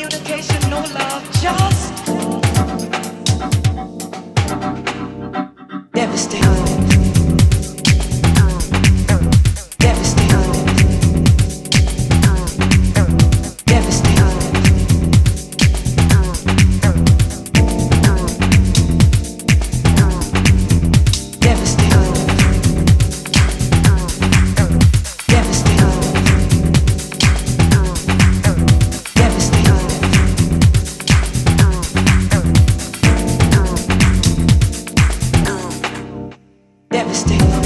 communication, no love, just devastating. mistake.